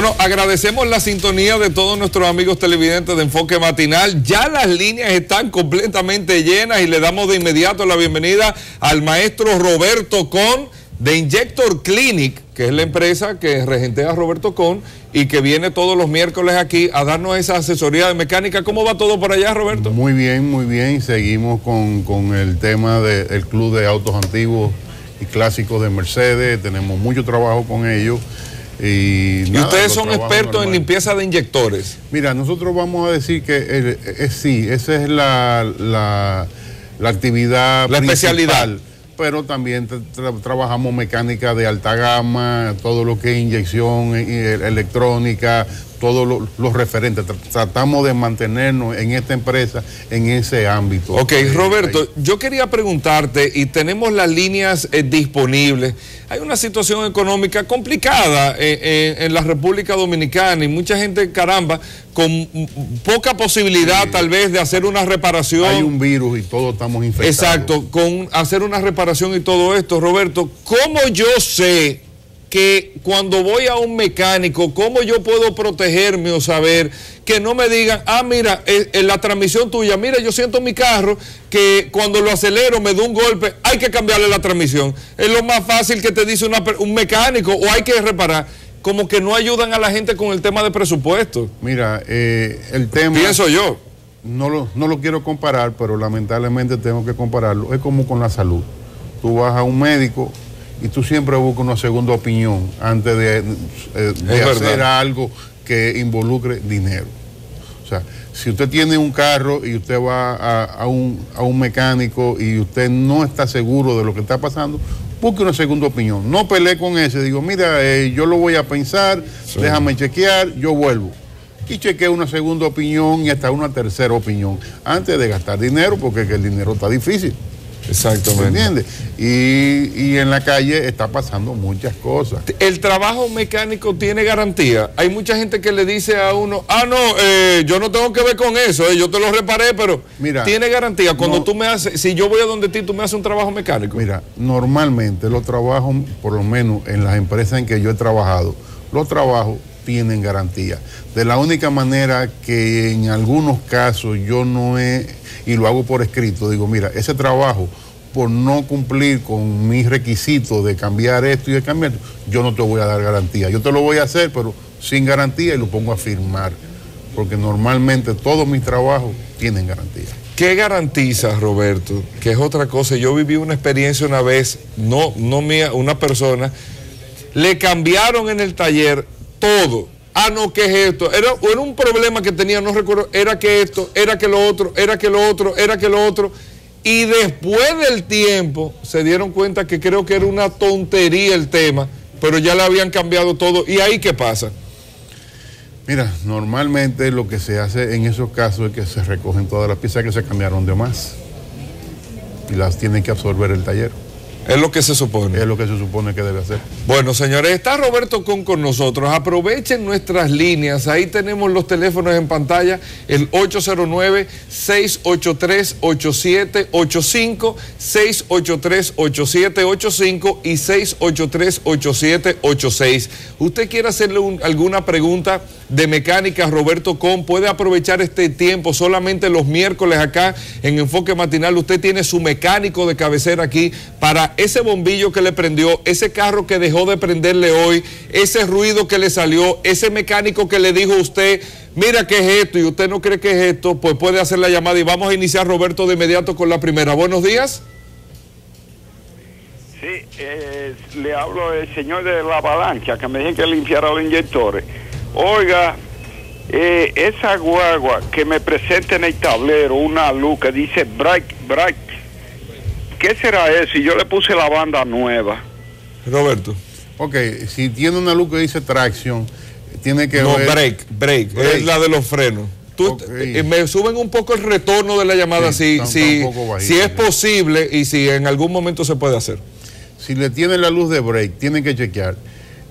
Bueno, agradecemos la sintonía de todos nuestros amigos televidentes de Enfoque Matinal. Ya las líneas están completamente llenas y le damos de inmediato la bienvenida al maestro Roberto Con de Injector Clinic, que es la empresa que regentea Roberto Con y que viene todos los miércoles aquí a darnos esa asesoría de mecánica. ¿Cómo va todo por allá, Roberto? Muy bien, muy bien. Seguimos con, el tema del Club de Autos Antiguos y Clásicos de Mercedes. Tenemos mucho trabajo con ellos. Y, ustedes son expertos en limpieza de inyectores. Mira, nosotros vamos a decir que sí, esa es la, la, actividad la especialidad pero también trabajamos mecánica de alta gama, todo lo que es inyección electrónica, todos los referentes. Tratamos de mantenernos en esta empresa en ese ámbito. Ok, Roberto, yo quería preguntarte, y tenemos las líneas eh, disponibles, hay una situación económica complicada eh, eh, en la República Dominicana y mucha gente, caramba, con poca posibilidad tal vez de hacer una reparación. Hay un virus y todos estamos infectados. Exacto, con hacer una reparación y todo esto, Roberto, ¿cómo yo sé que cuando voy a un mecánico, ¿cómo yo puedo protegerme o saber que no me digan, ah, mira, en, eh, la transmisión tuya, mira, yo siento mi carro que cuando lo acelero me da un golpe, hay que cambiarle la transmisión. Es lo más fácil que te dice un mecánico o hay que reparar. Como que no ayudan a la gente con el tema de presupuesto. Mira, eh, el tema... Pienso yo. No lo, no lo quiero comparar, pero lamentablemente tengo que compararlo. Es como con la salud. Tú vas a un médico, y tú siempre buscas una segunda opinión antes de, eh, hacer algo que involucre dinero. O sea, si usted tiene un carro y usted va a, un, mecánico y usted no está seguro de lo que está pasando, busque una segunda opinión. No pelee con ese, digo, mira, eh, yo lo voy a pensar, déjame chequear, yo vuelvo. Y chequee una segunda opinión y hasta una tercera opinión antes de gastar dinero, porque el dinero está difícil. Exactamente. ¿Entiendes? Y, en la calle está pasando muchas cosas. ¿El trabajo mecánico tiene garantía? Hay mucha gente que le dice a uno, ah, no, eh, yo no tengo que ver con eso, eh, yo te lo reparé, pero mira, tiene garantía. Cuando tú me haces, si yo voy a donde ti, tú me haces un trabajo mecánico. Mira, normalmente los trabajos, por lo menos en las empresas en que yo he trabajado, los trabajos tienen garantía. De la única manera que en algunos casos yo no he y lo hago por escrito. Digo, mira, ese trabajo, por no cumplir con mis requisitos de cambiar esto y de cambiar, yo no te voy a dar garantía. Yo te lo voy a hacer, pero sin garantía y lo pongo a firmar. Porque normalmente todos mis trabajos tienen garantía. ¿Qué garantiza, Roberto? Que es otra cosa. Yo viví una experiencia una vez, no, no mía, una persona, le cambiaron en el taller todo ah, no, ¿qué es esto? Era, era un problema que tenía, no recuerdo, era que esto, era que lo otro, era que lo otro, era que lo otro. Y después del tiempo se dieron cuenta que creo que era una tontería el tema, pero ya le habían cambiado todo. ¿Y ahí qué pasa? Mira, normalmente lo que se hace en esos casos es que se recogen todas las piezas que se cambiaron de más y las tienen que absorber el taller. Es lo que se supone. Es lo que se supone que debe hacer. Bueno, señores, está Roberto Con con nosotros. Aprovechen nuestras líneas. Ahí tenemos los teléfonos en pantalla. El 809-683-8785, 683-8785 y 683-8786. Usted quiere hacerle alguna pregunta de mecánica Roberto Con, puede aprovechar este tiempo solamente los miércoles acá en Enfoque Matinal. Usted tiene su mecánico de cabecera aquí para ese bombillo que le prendió, ese carro que dejó de prenderle hoy, ese ruido que le salió, ese mecánico que le dijo a usted, mira qué es esto y usted no cree que es esto, pues puede hacer la llamada y vamos a iniciar Roberto de inmediato con la primera. Buenos días. Sí, eh, le hablo del señor de la avalancha que me dijeron que limpiara los inyectores. Oiga, eh, esa guagua que me presenta en el tablero una luz que dice break, break ¿Qué será eso? Y yo le puse la banda nueva. Roberto. Ok, si tiene una luz que dice tracción, tiene que no, break, break, es la de los frenos. Eh, me suben un poco el retorno de la llamada si, si, si es posible y si en algún momento se puede hacer. Si le tiene la luz de break, tiene que chequear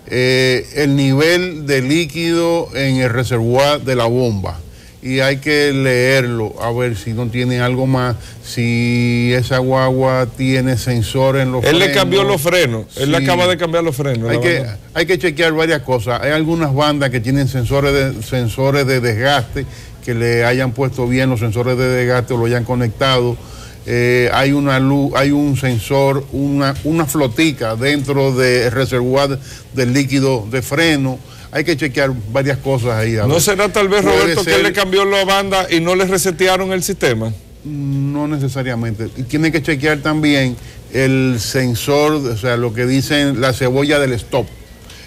eh, el nivel de líquido en el reservoir de la bomba y hay que leerlo a ver si no tiene algo más, si esa guagua tiene sensores en los él frenos. Él le cambió los frenos, él le acaba de cambiar los frenos. Hay que, hay que chequear varias cosas. Hay algunas bandas que tienen sensores de, sensores de desgaste, que le hayan puesto bien los sensores de desgaste o lo hayan conectado. Eh, hay una luz, hay un sensor, una, una flotica dentro del reservoir del líquido de freno hay que chequear varias cosas ahí. ¿No será tal vez, Roberto, que le cambió la banda y no le resetearon el sistema? No necesariamente. Y tiene que chequear también el sensor, o sea, lo que dicen la cebolla del stop.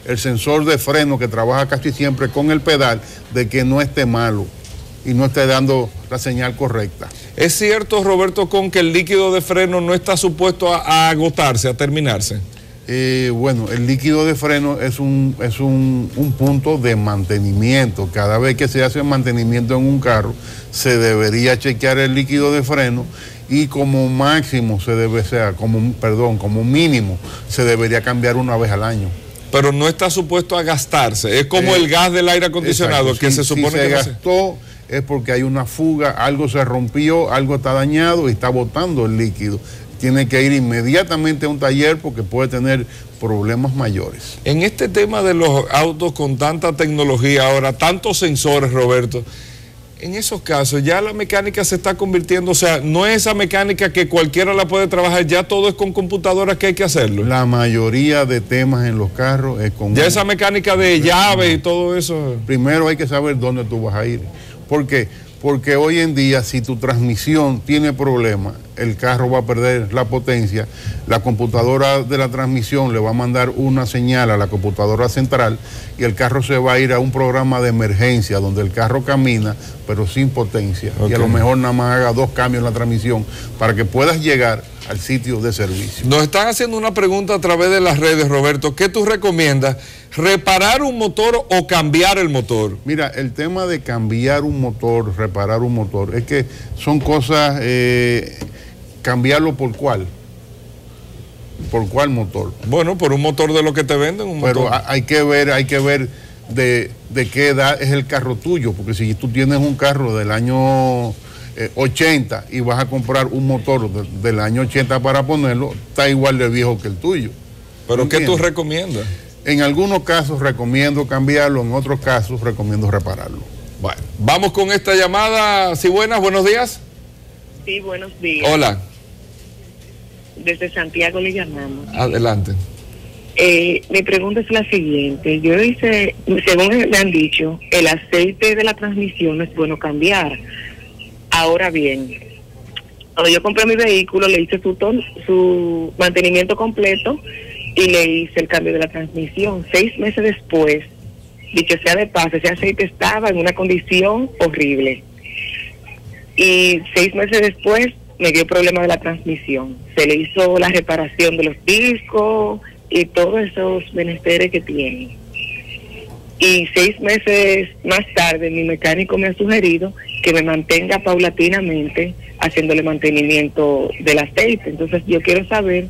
El sensor de freno que trabaja casi siempre con el pedal, de que no esté malo y no esté dando la señal correcta. ¿Es cierto, Roberto, con que el líquido de freno no está supuesto a agotarse, a terminarse? Eh, bueno, el líquido de freno es, un, es un, punto de mantenimiento. Cada vez que se hace mantenimiento en un carro, se debería chequear el líquido de freno y como máximo se debe ser, como, perdón, como mínimo, se debería cambiar una vez al año. Pero no está supuesto a gastarse. Es como el gas del aire acondicionado que se supone que se gastó es porque hay una fuga, algo se rompió, algo está dañado y está botando el líquido tiene que ir inmediatamente a un taller porque puede tener problemas mayores. En este tema de los autos con tanta tecnología ahora, tantos sensores, Roberto, en esos casos ya la mecánica se está convirtiendo, o sea, no es esa mecánica que cualquiera la puede trabajar, ya todo es con computadoras que hay que hacerlo. La mayoría de temas en los carros es con... Ya esa mecánica de llaves y todo eso. Primero hay que saber dónde tú vas a ir. ¿Por qué? Porque hoy en día si tu transmisión tiene problemas, el carro va a perder la potencia, la computadora de la transmisión le va a mandar una señal a la computadora central y el carro se va a ir a un programa de emergencia donde el carro camina pero sin potencia. Y a lo mejor nada más haga dos cambios en la transmisión para que puedas llegar al sitio de servicio. Nos están haciendo una pregunta a través de las redes, Roberto. ¿Qué tú recomiendas? ¿Reparar un motor o cambiar el motor? Mira, el tema de cambiar un motor, reparar un motor, es que son cosas... Eh, cambiarlo por cuál. ¿Por cuál motor? Bueno, por un motor de lo que te venden. Un Pero hay que ver, hay que ver de, qué edad es el carro tuyo, porque si tú tienes un carro del año 80 eh, y vas a comprar un motor del año 80 para ponerlo, está igual de viejo que el tuyo. ¿Pero qué tú recomiendas? En algunos casos recomiendo cambiarlo, en otros casos recomiendo repararlo. Bueno, vamos con esta llamada. Sí, buenas, buenos días. Sí, buenos días. Hola. Desde Santiago le llamamos. Adelante. Eh, mi pregunta es la siguiente. Yo hice, según me han dicho, el aceite de la transmisión no es bueno cambiar. Ahora bien, cuando yo compré mi vehículo, le hice su, su mantenimiento completo y le hice el cambio de la transmisión. Seis meses después, dicho sea de paso, ese aceite estaba en una condición horrible. Y seis meses después me dio problema de la transmisión. Se le hizo la reparación de los discos y todos esos menesteres que tiene. Y seis meses más tarde mi mecánico me ha sugerido que me mantenga paulatinamente haciéndole mantenimiento del aceite. Entonces yo quiero saber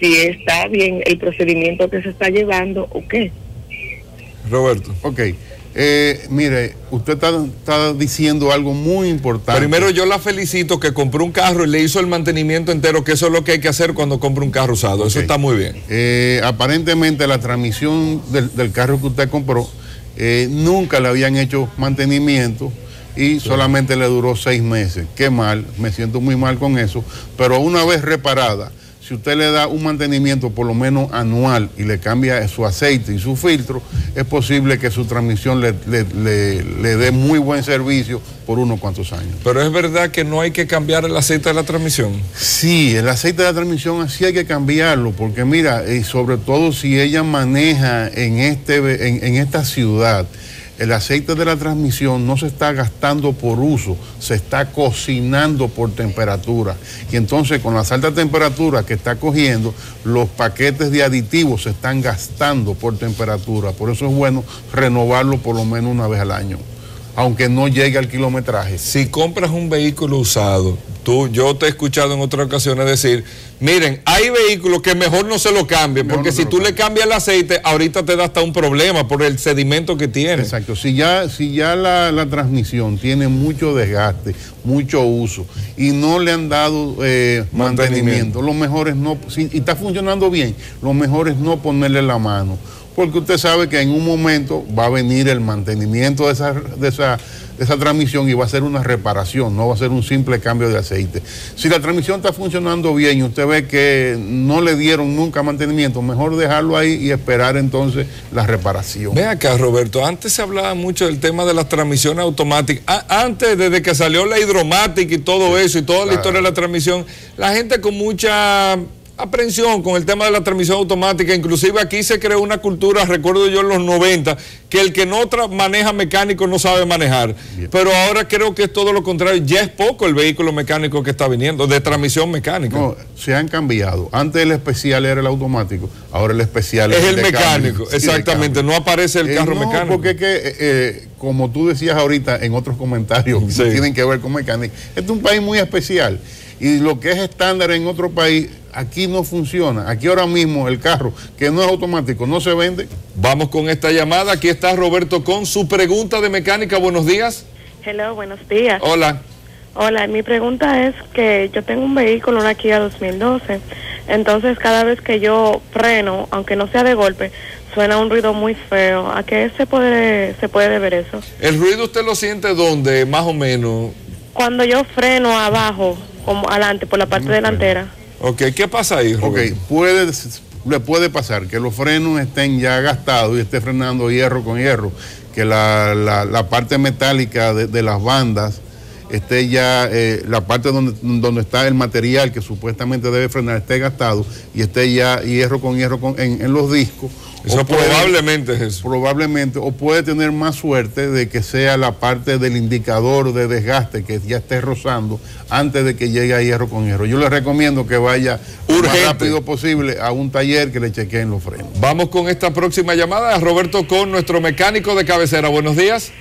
si está bien el procedimiento que se está llevando o qué. Roberto. Ok. Eh, mire, usted está, diciendo algo muy importante. Primero yo la felicito que compró un carro y le hizo el mantenimiento entero, que eso es lo que hay que hacer cuando compra un carro usado. Eso está muy bien. Eh, aparentemente la transmisión del, carro que usted compró eh, nunca le habían hecho mantenimiento y solamente le duró seis meses. Qué mal, me siento muy mal con eso. Pero una vez reparada, si usted le da un mantenimiento por lo menos anual y le cambia su aceite y su filtro, es posible que su transmisión le, dé muy buen servicio por unos cuantos años. Pero es verdad que no hay que cambiar el aceite de la transmisión. Sí, el aceite de la transmisión sí hay que cambiarlo, porque mira, y sobre todo si ella maneja en, este, en esta ciudad, el aceite de la transmisión no se está gastando por uso, se está cocinando por temperatura. Y entonces con las altas temperaturas que está cogiendo, los paquetes de aditivos se están gastando por temperatura. Por eso es bueno renovarlo por lo menos una vez al año. Aunque no llegue al kilometraje. Si compras un vehículo usado, tú, yo te he escuchado en otras ocasiones decir, miren, hay vehículos que mejor no se lo cambien, porque si tú le cambias el aceite, ahorita te da hasta un problema por el sedimento que tiene. Exacto, si ya, si ya la, transmisión tiene mucho desgaste, mucho uso, y no le han dado eh, mantenimiento. lo mejor es no, y está funcionando bien, lo mejor es no ponerle la mano porque usted sabe que en un momento va a venir el mantenimiento de esa, de esa, esa transmisión y va a ser una reparación, no va a ser un simple cambio de aceite. Si la transmisión está funcionando bien y usted ve que no le dieron nunca mantenimiento, mejor dejarlo ahí y esperar entonces la reparación. Ve acá, Roberto, antes se hablaba mucho del tema de las transmisiones automáticas. antes, desde que salió la hidromática y todo eso y toda la historia de la transmisión, la gente con mucha aprensión con el tema de la transmisión automática. Inclusive aquí se creó una cultura, recuerdo yo en los 90, que el que no maneja mecánico no sabe manejar. Pero ahora creo que es todo lo contrario. Ya es poco el vehículo mecánico que está viniendo, de transmisión mecánica. No, se han cambiado. Antes el especial era el automático, ahora el especial es, el, mecánico. exactamente, no aparece el eh, carro mecánico. Porque es que, eh, eh, como tú decías ahorita en otros comentarios que tienen que ver con mecánica, este es un país muy especial. Y lo que es estándar en otro país aquí no funciona. Aquí ahora mismo el carro que no es automático no se vende. Vamos con esta llamada. Aquí está Roberto con su pregunta de mecánica. Buenos días. Hello, buenos días. Hola. Hola, mi pregunta es que yo tengo un vehículo, una Kia 2012. Entonces, cada vez que yo freno, aunque no sea de golpe, suena un ruido muy feo. ¿A qué se puede se puede deber eso? ¿El ruido usted lo siente dónde, más o menos? Cuando yo freno abajo, como adelante, por la parte delantera. Ok, ¿qué pasa ahí, Ok, puede, le puede pasar que los frenos estén ya gastados y esté frenando hierro con hierro, que la, parte metálica de, las bandas esté ya, eh, la parte donde, donde está el material que supuestamente debe frenar esté gastado y esté ya hierro con hierro en los discos eso probablemente es eso. Probablemente, o puede tener más suerte de que sea la parte del indicador de desgaste que ya esté rozando antes de que llegue a hierro con hierro. Yo le recomiendo que vaya lo más rápido posible a un taller que le chequeen los frenos. Vamos con esta próxima llamada a Roberto Con, nuestro mecánico de cabecera. Buenos días.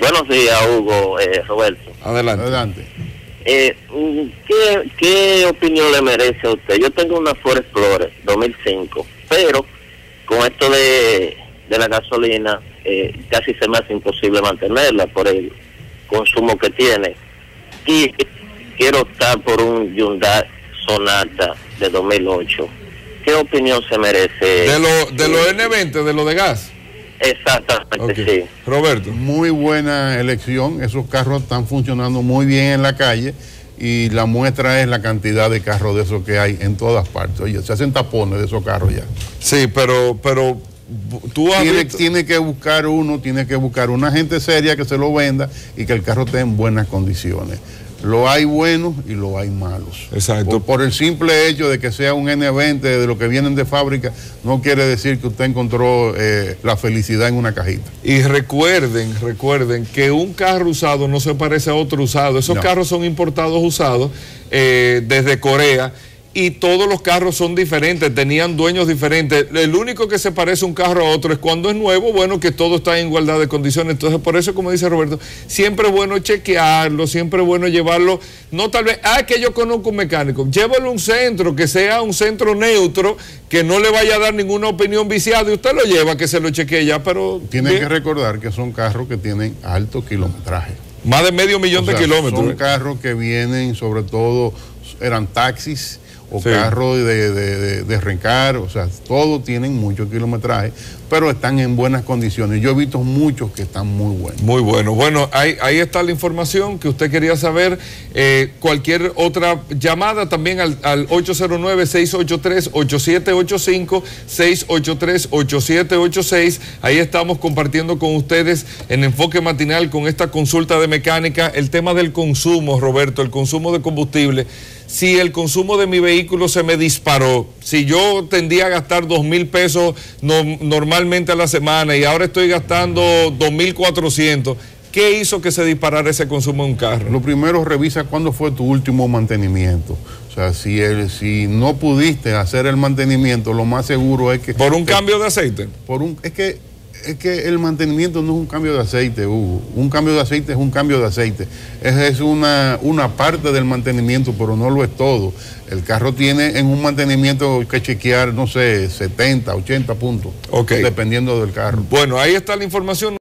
Buenos días, Hugo, eh, Roberto. Adelante. Adelante. Eh, ¿qué, ¿Qué opinión le merece a usted? Yo tengo una Ford Explorer 2005, pero con esto de, la gasolina eh, casi se me hace imposible mantenerla por el consumo que tiene. Y quiero optar por un Hyundai Sonata de 2008. ¿Qué opinión se merece? De lo, de los N20, de lo de gas. Exactamente, sí. Roberto. Muy buena elección. Esos carros están funcionando muy bien en la calle y la muestra es la cantidad de carros de esos que hay en todas partes. Oye, se hacen tapones de esos carros ya. Sí, pero, pero tú tiene, tiene que buscar uno, tiene que buscar una gente seria que se lo venda y que el carro esté en buenas condiciones. Lo hay buenos y lo hay malos. Exacto. Por, el simple hecho de que sea un N20 de lo que vienen de fábrica, no quiere decir que usted encontró eh, la felicidad en una cajita. Y recuerden, recuerden que un carro usado no se parece a otro usado. Esos carros son importados usados eh, desde Corea y todos los carros son diferentes, tenían dueños diferentes. El único que se parece un carro a otro es cuando es nuevo, bueno, que todo está en igualdad de condiciones. Entonces, por eso, como dice Roberto, siempre es bueno chequearlo, siempre es bueno llevarlo, no tal vez, ah, que yo conozco un mecánico, llévalo a un centro, que sea un centro neutro, que no le vaya a dar ninguna opinión viciada y usted lo lleva, que se lo chequee ya, pero... Tiene que recordar que son carros que tienen alto kilometraje. Más de medio millón de kilómetros. Son carros que vienen, sobre todo, eran taxis o carros de, de, de, rencar, o sea, todos tienen mucho kilometraje, pero están en buenas condiciones. Yo he visto muchos que están muy buenos. Muy bueno. Bueno, ahí, ahí está la información que usted quería saber. Eh, cualquier otra llamada también al, al 809-683-8785, 683-8786. Ahí estamos compartiendo con ustedes en Enfoque Matinal con esta consulta de mecánica el tema del consumo, Roberto, el consumo de combustible si el consumo de mi vehículo se me disparó, si yo tendía a gastar dos mil pesos normalmente a la semana y ahora estoy gastando dos mil cuatrocientos, ¿qué hizo que se disparara ese consumo de un carro? Lo primero, revisa cuándo fue tu último mantenimiento. O sea, si, el, si no pudiste hacer el mantenimiento, lo más seguro es que... ¿Por un cambio de aceite? Por un, es que es que el mantenimiento no es un cambio de aceite, Hugo. Un cambio de aceite es un cambio de aceite. Es, es una, una parte del mantenimiento, pero no lo es todo. El carro tiene en un mantenimiento que chequear, no sé, 70, 80 puntos. Dependiendo del carro. Bueno, ahí está la información.